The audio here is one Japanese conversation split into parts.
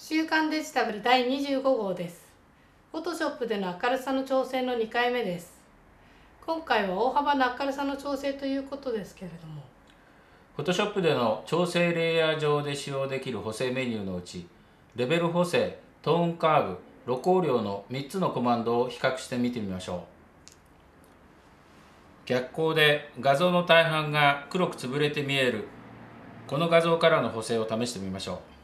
週刊デジタル第25号です。フォトショップでの明るさの調整の2回目です。今回は大幅な明るさの調整ということですけれども、Photoshop での調整レイヤー上で使用できる補正メニューのうちレベル補正トーンカーブ露光量の3つのコマンドを比較して見てみましょう逆光で画像の大半が黒く潰れて見えるこの画像からの補正を試してみましょう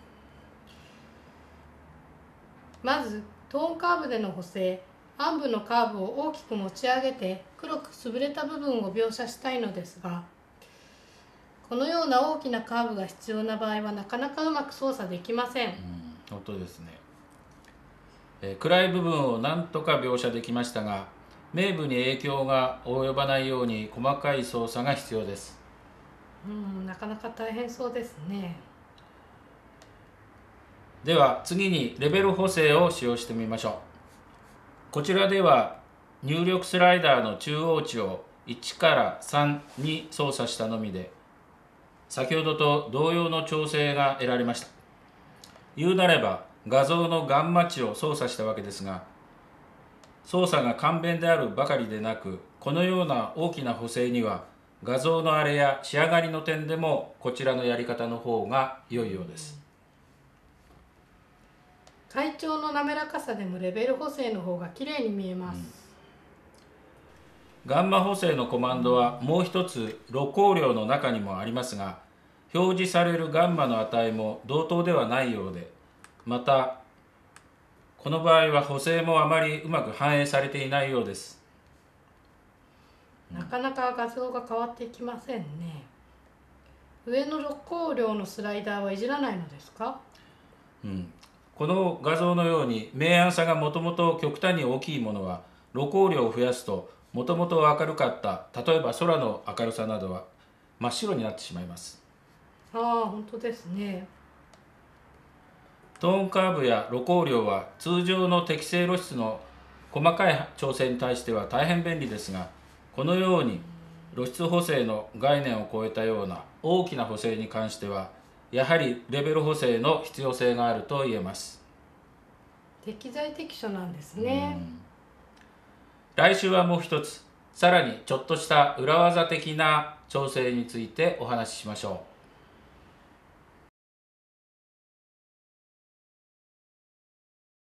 まずトーンカーブでの補正、暗部のカーブを大きく持ち上げて黒く潰れた部分を描写したいのですが、このような大きなカーブが必要な場合はなかなかうまく操作できません。ん、本当ですね、えー暗い部分を何とか描写できましたが明部に影響が及ばないように細かい操作が必要です。うん、なかなか大変そうですね。では次にレベル補正を使用してみましょう。こちらでは入力スライダーの中央値を1から3に操作したのみで先ほどと同様の調整が得られました。言うなれば画像のガンマ値を操作したわけですが操作が簡便であるばかりでなくこのような大きな補正には画像の荒れや仕上がりの点でもこちらのやり方の方が良いようです。会長の滑らかさでもレベル補正の方が綺麗に見えます。ガンマ補正のコマンドはもう一つ露光量の中にもありますが表示されるガンマの値も同等ではないようでまたこの場合は補正もあまりうまく反映されていないようですなかなか画像が変わっていきませんね。上の露光量のスライダーはいじらないのですか？うん、この画像のように明暗差がもともと極端に大きいものは露光量を増やすともともと明るかった例えば空の明るさなどは真っ白になってしまいますああ、本当ですね。トーンカーブや露光量は通常の適正露出の細かい調整に対しては大変便利ですがこのように露出補正の概念を超えたような大きな補正に関してはやはりレベル補正の必要性があると言えます、適材適所なんですね。来週はもう一つ。さらにちょっとした裏技的な調整についてお話ししましょう